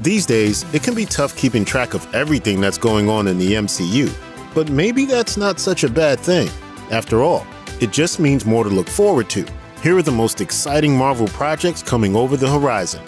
These days, it can be tough keeping track of everything that's going on in the MCU, but maybe that's not such a bad thing. After all, it just means more to look forward to. Here are the most exciting Marvel projects coming over the horizon.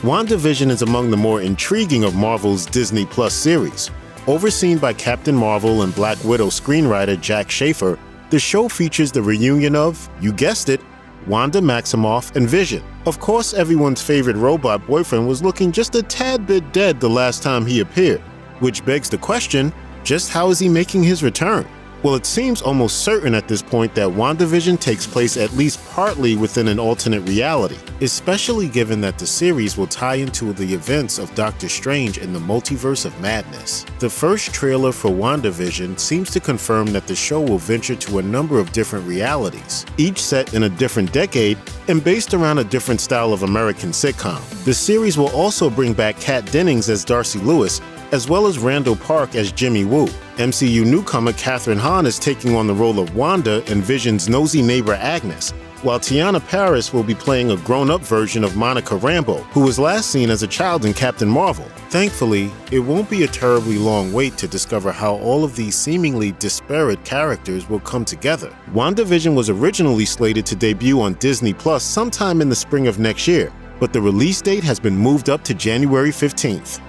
WandaVision is among the more intriguing of Marvel's Disney Plus series. Overseen by Captain Marvel and Black Widow screenwriter Jac Schaeffer, the show features the reunion of, you guessed it, Wanda Maximoff and Vision. Of course, everyone's favorite robot boyfriend was looking just a tad bit dead the last time he appeared, which begs the question just how is he making his return? Well, it seems almost certain at this point that WandaVision takes place at least partly within an alternate reality, especially given that the series will tie into the events of Doctor Strange in the Multiverse of Madness. The first trailer for WandaVision seems to confirm that the show will venture to a number of different realities, each set in a different decade and based around a different style of American sitcom. The series will also bring back Kat Dennings as Darcy Lewis as well as Randall Park as Jimmy Woo. MCU newcomer Kathryn Hahn is taking on the role of Wanda and Vision's nosy neighbor Agnes, while Teyonah Parris will be playing a grown-up version of Monica Rambeau, who was last seen as a child in Captain Marvel. Thankfully, it won't be a terribly long wait to discover how all of these seemingly disparate characters will come together. WandaVision was originally slated to debut on Disney Plus sometime in the spring of next year, but the release date has been moved up to January 15th.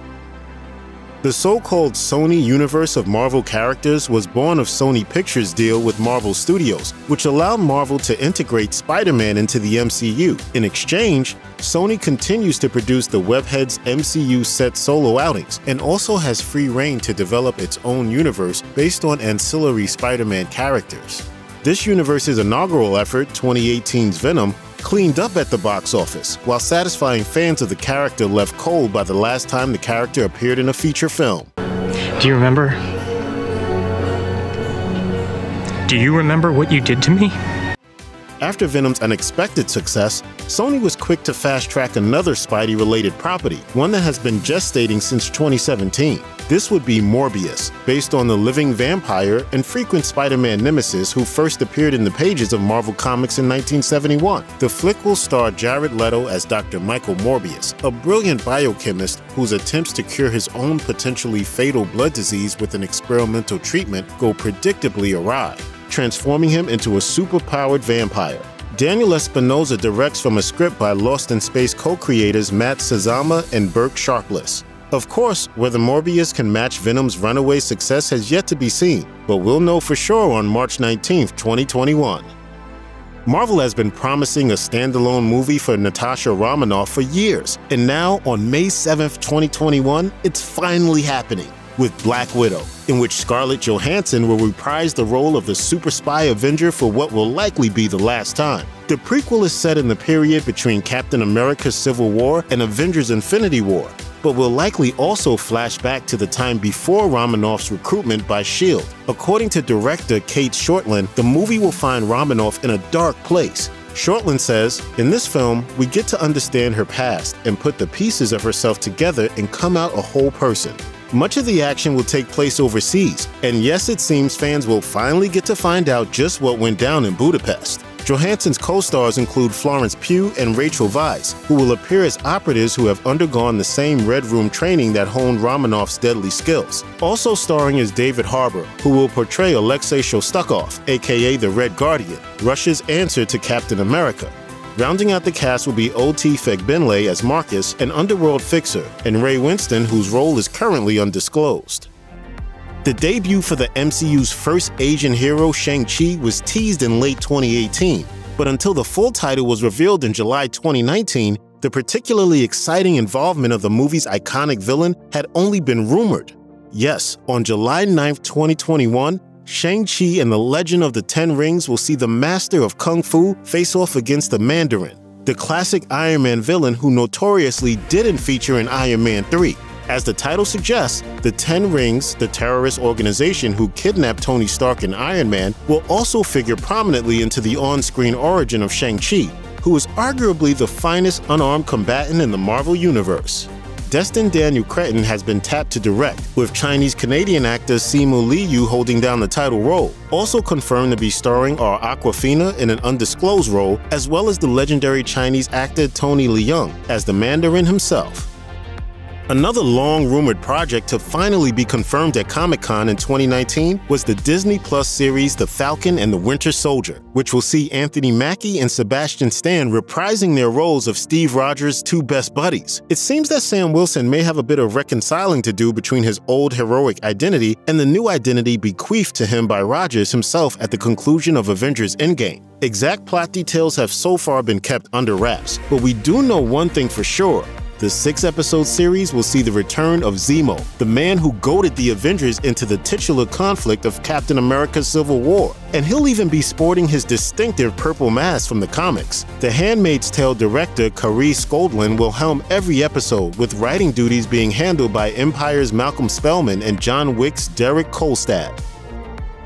The so-called Sony universe of Marvel characters was born of Sony Pictures' deal with Marvel Studios, which allowed Marvel to integrate Spider-Man into the MCU. In exchange, Sony continues to produce the Webheads MCU set solo outings and also has free reign to develop its own universe based on ancillary Spider-Man characters. This universe's inaugural effort, 2018's Venom, cleaned up at the box office, while satisfying fans of the character left cold by the last time the character appeared in a feature film. Do you remember? Do you remember what you did to me? After Venom's unexpected success, Sony was quick to fast track another Spidey related property, one that has been gestating since 2017. This would be Morbius, based on the living vampire and frequent Spider Man nemesis who first appeared in the pages of Marvel Comics in 1971. The flick will star Jared Leto as Dr. Michael Morbius, a brilliant biochemist whose attempts to cure his own potentially fatal blood disease with an experimental treatment go predictably awry, transforming him into a superpowered vampire. Daniel Espinosa directs from a script by Lost in Space co creators Matt Sazama and Burke Sharpless. Of course, whether Morbius can match Venom's runaway success has yet to be seen, but we'll know for sure on March 19, 2021. Marvel has been promising a standalone movie for Natasha Romanoff for years, and now on May 7, 2021, it's finally happening with Black Widow, in which Scarlett Johansson will reprise the role of the super spy Avenger for what will likely be the last time. The prequel is set in the period between Captain America's Civil War and Avengers Infinity War, but will likely also flash back to the time before Romanoff's recruitment by S.H.I.E.L.D. According to director Cate Shortland, the movie will find Romanoff in a dark place. Shortland says, In this film, we get to understand her past and put the pieces of herself together and come out a whole person. Much of the action will take place overseas, and yes, it seems fans will finally get to find out just what went down in Budapest. Johansson's co-stars include Florence Pugh and Rachel Weisz, who will appear as operatives who have undergone the same Red Room training that honed Romanoff's deadly skills. Also starring is David Harbour, who will portray Alexei Shostakov, aka the Red Guardian, Russia's answer to Captain America. Rounding out the cast will be O-T Fagbenle as Marcus, an underworld fixer, and Ray Winstone, whose role is currently undisclosed. The debut for the MCU's first Asian hero, Shang-Chi, was teased in late 2018, but until the full title was revealed in July 2019, the particularly exciting involvement of the movie's iconic villain had only been rumored. Yes, on July 9, 2021, Shang-Chi and the Legend of the Ten Rings will see the master of Kung Fu face off against the Mandarin, the classic Iron Man villain who notoriously didn't feature in Iron Man 3. As the title suggests, the Ten Rings, the terrorist organization who kidnapped Tony Stark and Iron Man, will also figure prominently into the on-screen origin of Shang-Chi, who is arguably the finest unarmed combatant in the Marvel Universe. Destin Daniel Cretton has been tapped to direct, with Chinese-Canadian actor Simu Liu holding down the title role. Also confirmed to be starring are Awkwafina in an undisclosed role, as well as the legendary Chinese actor Tony Leung as the Mandarin himself. Another long rumored project to finally be confirmed at Comic Con in 2019 was the Disney Plus series The Falcon and the Winter Soldier, which will see Anthony Mackie and Sebastian Stan reprising their roles of Steve Rogers' two best buddies. It seems that Sam Wilson may have a bit of reconciling to do between his old heroic identity and the new identity bequeathed to him by Rogers himself at the conclusion of Avengers Endgame. Exact plot details have so far been kept under wraps, but we do know one thing for sure the six episode series will see the return of Zemo, the man who goaded the Avengers into the titular conflict of Captain America's Civil War. And he'll even be sporting his distinctive purple mask from the comics. The Handmaid's Tale director, Kari Skogland, will helm every episode, with writing duties being handled by Empire's Malcolm Spellman and John Wick's Derek Kolstad.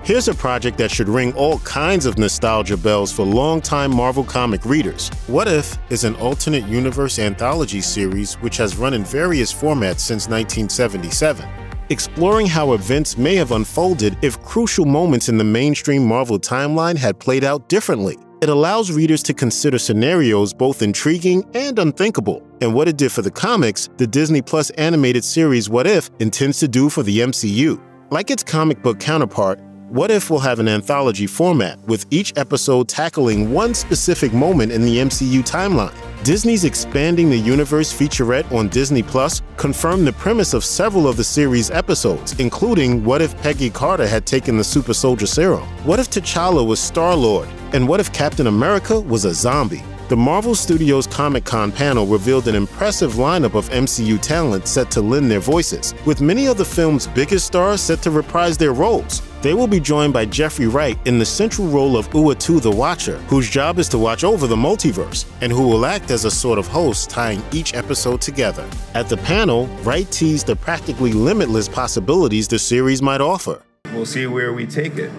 Here's a project that should ring all kinds of nostalgia bells for longtime Marvel comic readers. What If is an alternate universe anthology series which has run in various formats since 1977 exploring how events may have unfolded if crucial moments in the mainstream Marvel timeline had played out differently. It allows readers to consider scenarios both intriguing and unthinkable. And what it did for the comics, the Disney Plus animated series What If intends to do for the MCU. Like its comic book counterpart, what If will have an anthology format, with each episode tackling one specific moment in the MCU timeline. Disney's Expanding the Universe featurette on Disney Plus confirmed the premise of several of the series' episodes, including What If Peggy Carter had taken the Super Soldier Serum? What if T'Challa was Star Lord? And what if Captain America was a zombie? The Marvel Studios Comic Con panel revealed an impressive lineup of MCU talent set to lend their voices, with many of the film's biggest stars set to reprise their roles. They will be joined by Jeffrey Wright in the central role of Uatu the Watcher, whose job is to watch over the multiverse, and who will act as a sort of host tying each episode together. At the panel, Wright teased the practically limitless possibilities the series might offer. We'll see where we take it.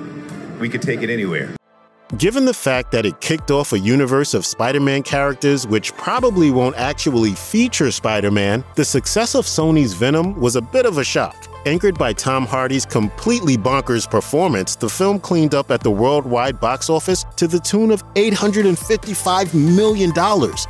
We could take it anywhere. Given the fact that it kicked off a universe of Spider Man characters which probably won't actually feature Spider Man, the success of Sony's Venom was a bit of a shock. Anchored by Tom Hardy's completely bonkers performance, the film cleaned up at the worldwide box office to the tune of $855 million,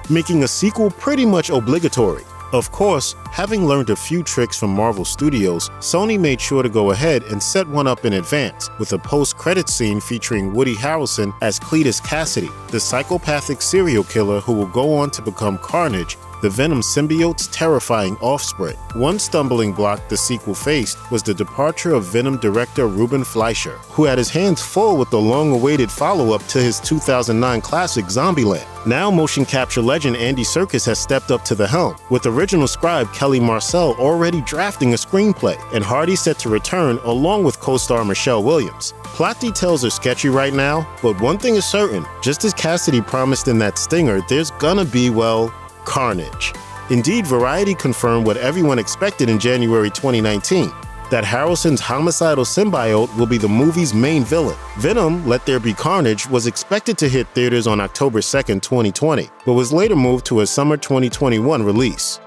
making a sequel pretty much obligatory. Of course, having learned a few tricks from Marvel Studios, Sony made sure to go ahead and set one up in advance with a post credit scene featuring Woody Harrelson as Cletus Kasady, the psychopathic serial killer who will go on to become Carnage the Venom symbiote's terrifying offspring. One stumbling block the sequel faced was the departure of Venom director Ruben Fleischer, who had his hands full with the long awaited follow up to his 2009 classic Zombieland. Now, motion capture legend Andy Serkis has stepped up to the helm, with original scribe Kelly Marcel already drafting a screenplay, and Hardy set to return along with co star Michelle Williams. Plot details are sketchy right now, but one thing is certain just as Kasady promised in that stinger, there's gonna be, well, carnage. Indeed, Variety confirmed what everyone expected in January 2019 that Harrelson's homicidal symbiote will be the movie's main villain. Venom, Let There Be Carnage, was expected to hit theaters on October 2, 2020, but was later moved to a summer 2021 release.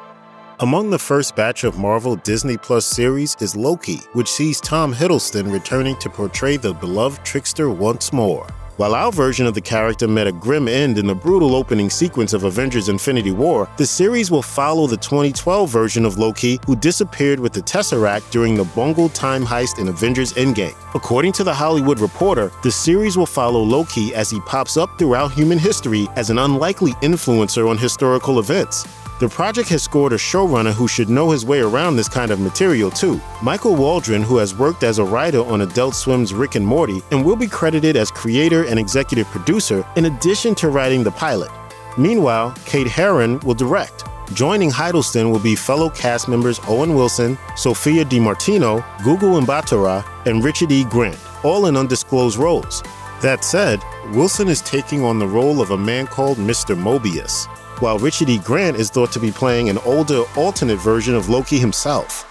Among the first batch of Marvel Disney Plus series is Loki, which sees Tom Hiddleston returning to portray the beloved trickster once more. While our version of the character met a grim end in the brutal opening sequence of Avengers Infinity War, the series will follow the 2012 version of Loki who disappeared with the Tesseract during the bungled time heist in Avengers Endgame. According to The Hollywood Reporter, the series will follow Loki as he pops up throughout human history as an unlikely influencer on historical events. The project has scored a showrunner who should know his way around this kind of material too. Michael Waldron, who has worked as a writer on Adult Swim's Rick and Morty and will be credited as creator and executive producer in addition to writing the pilot. Meanwhile, Kate Herron will direct. Joining Hiddleston will be fellow cast members Owen Wilson, Sophia DiMartino, Gugu Mbatha, and Richard E. Grant, all in undisclosed roles. That said, Wilson is taking on the role of a man called Mr. Mobius while Richard E. Grant is thought to be playing an older, alternate version of Loki himself.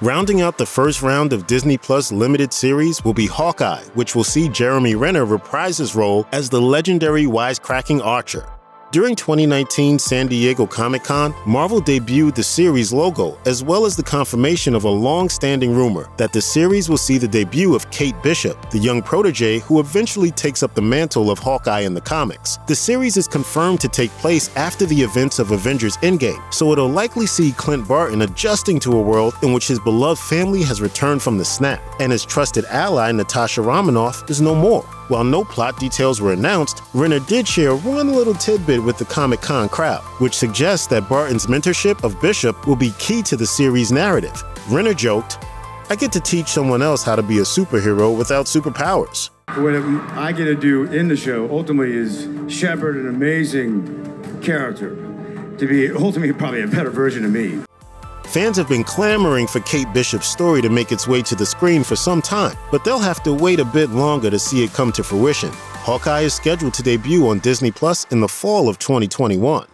Rounding out the first round of Disney Plus limited series will be Hawkeye, which will see Jeremy Renner reprise his role as the legendary wisecracking archer. During 2019 San Diego Comic Con, Marvel debuted the series logo, as well as the confirmation of a long standing rumor that the series will see the debut of Kate Bishop, the young protege who eventually takes up the mantle of Hawkeye in the comics. The series is confirmed to take place after the events of Avengers Endgame, so it'll likely see Clint Barton adjusting to a world in which his beloved family has returned from the snap, and his trusted ally Natasha Romanoff is no more. While no plot details were announced, Renner did share one little tidbit with the Comic Con crowd, which suggests that Barton's mentorship of Bishop will be key to the series' narrative. Renner joked, I get to teach someone else how to be a superhero without superpowers. What I get to do in the show ultimately is shepherd an amazing character to be ultimately probably a better version of me. Fans have been clamoring for Kate Bishop's story to make its way to the screen for some time, but they'll have to wait a bit longer to see it come to fruition. Hawkeye is scheduled to debut on Disney Plus in the fall of 2021.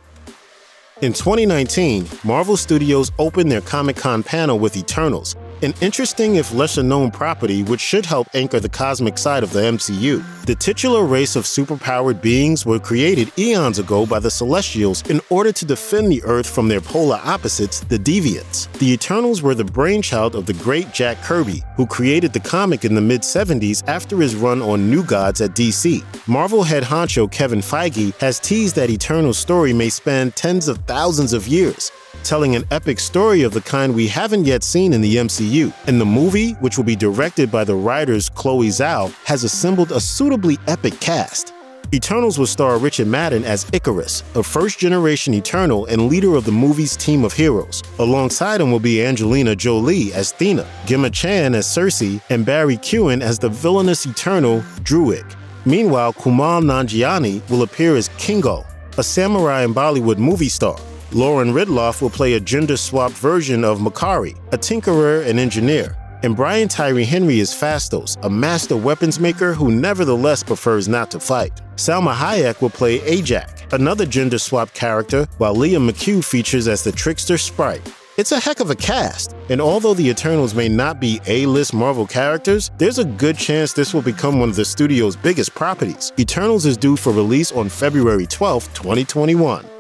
In 2019, Marvel Studios opened their Comic Con panel with Eternals, an interesting if lesser known property which should help anchor the cosmic side of the MCU. The titular race of superpowered beings were created eons ago by the Celestials in order to defend the Earth from their polar opposites, the Deviants. The Eternals were the brainchild of the great Jack Kirby, who created the comic in the mid 70s after his run on New Gods at DC. Marvel head honcho Kevin Feige has teased that Eternals' story may span tens of thousands of years, telling an epic story of the kind we haven't yet seen in the MCU. And the movie, which will be directed by the Rider's Chloe Zhao, has assembled a suitably epic cast. Eternals will star Richard Madden as Ikaris, a first generation Eternal and leader of the movie's team of heroes. Alongside him will be Angelina Jolie as Thena, Gemma Chan as Sersi, and Barry Keoghan as the villainous Eternal Druig. Meanwhile, Kumail Nanjiani will appear as Kingo, a samurai and Bollywood movie star. Lauren Ridloff will play a gender swapped version of Makkari, a tinkerer and engineer. And Brian Tyree Henry is Phastos, a master weapons maker who nevertheless prefers not to fight. Salma Hayek will play Ajak, another gender swapped character, while Lia McHugh features as the trickster Sprite. It's a heck of a cast, and although the Eternals may not be A-list Marvel characters, there's a good chance this will become one of the studio's biggest properties. Eternals is due for release on February 12, 2021.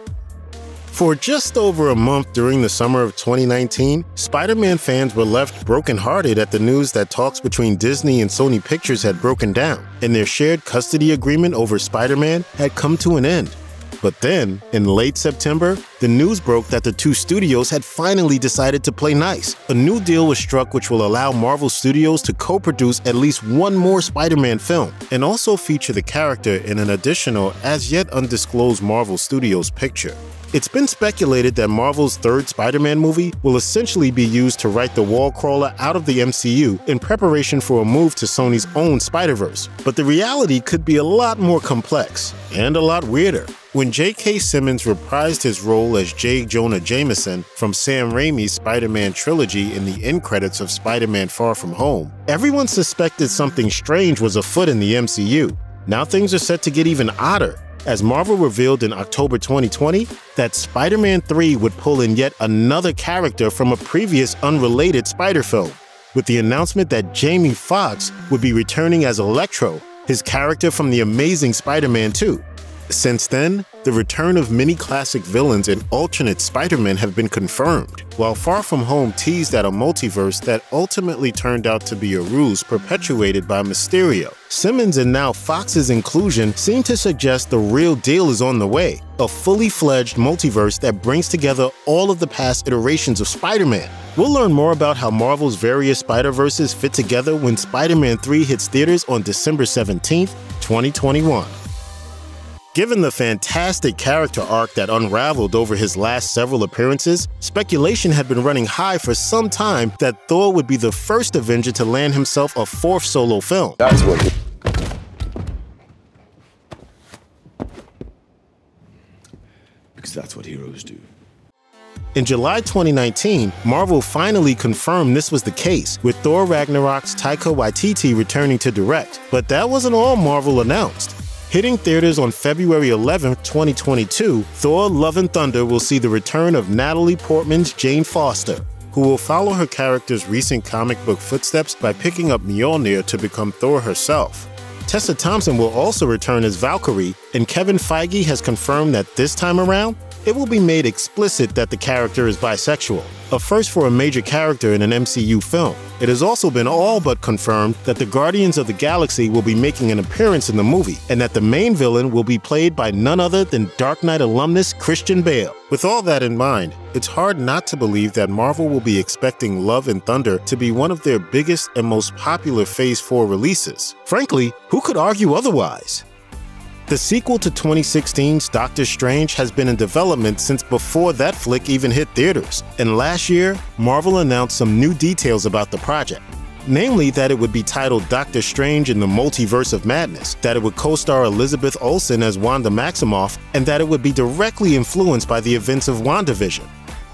For just over a month during the summer of 2019, Spider Man fans were left brokenhearted at the news that talks between Disney and Sony Pictures had broken down, and their shared custody agreement over Spider Man had come to an end. But then, in late September, the news broke that the two studios had finally decided to play nice. A new deal was struck which will allow Marvel Studios to co produce at least one more Spider Man film, and also feature the character in an additional, as yet undisclosed Marvel Studios picture. It's been speculated that Marvel's third Spider Man movie will essentially be used to write the wall crawler out of the MCU in preparation for a move to Sony's own Spider Verse. But the reality could be a lot more complex and a lot weirder. When J.K. Simmons reprised his role as J. Jonah Jameson from Sam Raimi's Spider Man trilogy in the end credits of Spider Man Far From Home, everyone suspected something strange was afoot in the MCU. Now things are set to get even odder as Marvel revealed in October 2020 that Spider Man 3 would pull in yet another character from a previous unrelated Spider film, with the announcement that Jamie Foxx would be returning as Electro, his character from The Amazing Spider Man 2. Since then, the return of many classic villains and alternate Spider-Man have been confirmed, while Far From Home teased at a multiverse that ultimately turned out to be a ruse perpetuated by Mysterio. Simmons and now Foxx's inclusion seem to suggest the real deal is on the way, a fully fledged multiverse that brings together all of the past iterations of Spider-Man. We'll learn more about how Marvel's various Spider-Verses fit together when Spider-Man 3 hits theaters on December 17, 2021. Given the fantastic character arc that unraveled over his last several appearances, speculation had been running high for some time that Thor would be the first Avenger to land himself a fourth solo film. That's what. Because that's what heroes do. In July 2019, Marvel finally confirmed this was the case, with Thor Ragnarok's Taika Waititi returning to direct. But that wasn't all Marvel announced. Hitting theaters on February 11, 2022, Thor Love and Thunder will see the return of Natalie Portman's Jane Foster, who will follow her character's recent comic book footsteps by picking up Mjolnir to become Thor herself. Tessa Thompson will also return as Valkyrie, and Kevin Feige has confirmed that this time around, it will be made explicit that the character is bisexual, a first for a major character in an MCU film. It has also been all but confirmed that the Guardians of the Galaxy will be making an appearance in the movie, and that the main villain will be played by none other than Dark Knight alumnus Christian Bale. With all that in mind, it's hard not to believe that Marvel will be expecting Love and Thunder to be one of their biggest and most popular Phase 4 releases. Frankly, who could argue otherwise? The sequel to 2016's Doctor Strange has been in development since before that flick even hit theaters, and last year, Marvel announced some new details about the project. Namely, that it would be titled Doctor Strange in the Multiverse of Madness, that it would co star Elizabeth Olsen as Wanda Maximoff, and that it would be directly influenced by the events of WandaVision.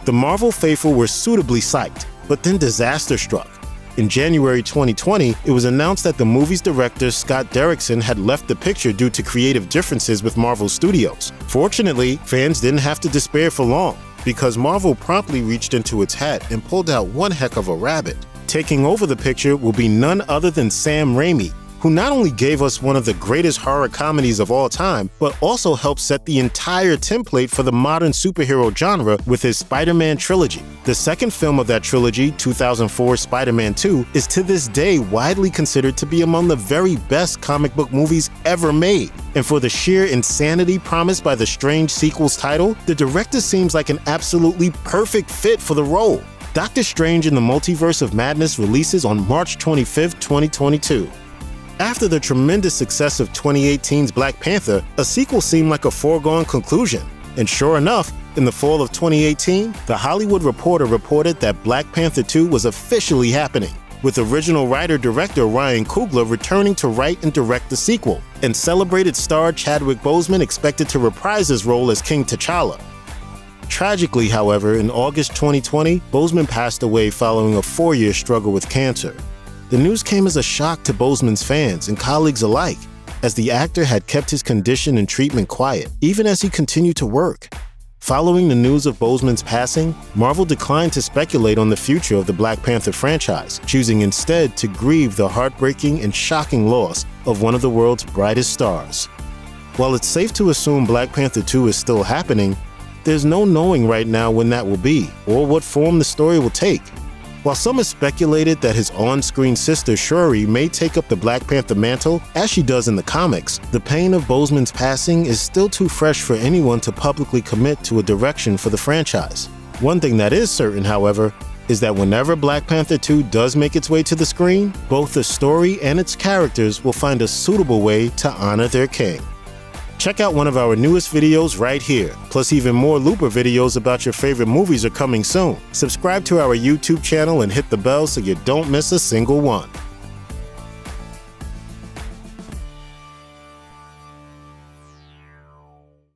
The Marvel faithful were suitably psyched, but then disaster struck. In January 2020, it was announced that the movie's director Scott Derrickson had left the picture due to creative differences with Marvel Studios. Fortunately, fans didn't have to despair for long, because Marvel promptly reached into its hat and pulled out one heck of a rabbit. Taking over the picture will be none other than Sam Raimi, who not only gave us one of the greatest horror comedies of all time, but also helped set the entire template for the modern superhero genre with his Spider Man trilogy. The second film of that trilogy, 2004 Spider Man 2, is to this day widely considered to be among the very best comic book movies ever made. And for the sheer insanity promised by the strange sequel's title, the director seems like an absolutely perfect fit for the role. Doctor Strange in the Multiverse of Madness releases on March 25, 2022. After the tremendous success of 2018's Black Panther, a sequel seemed like a foregone conclusion. And sure enough, in the fall of 2018, The Hollywood Reporter reported that Black Panther 2 was officially happening, with original writer director Ryan Coogler returning to write and direct the sequel, and celebrated star Chadwick Boseman expected to reprise his role as King T'Challa. Tragically, however, in August 2020, Boseman passed away following a four year struggle with cancer. The news came as a shock to Boseman's fans and colleagues alike, as the actor had kept his condition and treatment quiet, even as he continued to work. Following the news of Boseman's passing, Marvel declined to speculate on the future of the Black Panther franchise, choosing instead to grieve the heartbreaking and shocking loss of one of the world's brightest stars. While it's safe to assume Black Panther 2 is still happening, there's no knowing right now when that will be, or what form the story will take. While some have speculated that his on screen sister Shuri may take up the Black Panther mantle, as she does in the comics, the pain of Boseman's passing is still too fresh for anyone to publicly commit to a direction for the franchise. One thing that is certain, however, is that whenever Black Panther 2 does make its way to the screen, both the story and its characters will find a suitable way to honor their king. Check out one of our newest videos right here. Plus, even more Looper videos about your favorite movies are coming soon. Subscribe to our YouTube channel and hit the bell so you don't miss a single one.